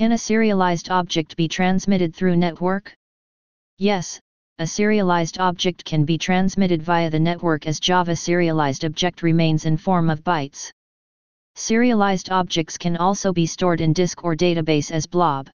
Can a serialized object be transmitted through network? Yes, a serialized object can be transmitted via the network as Java serialized object remains in form of bytes. Serialized objects can also be stored in disk or database as blob.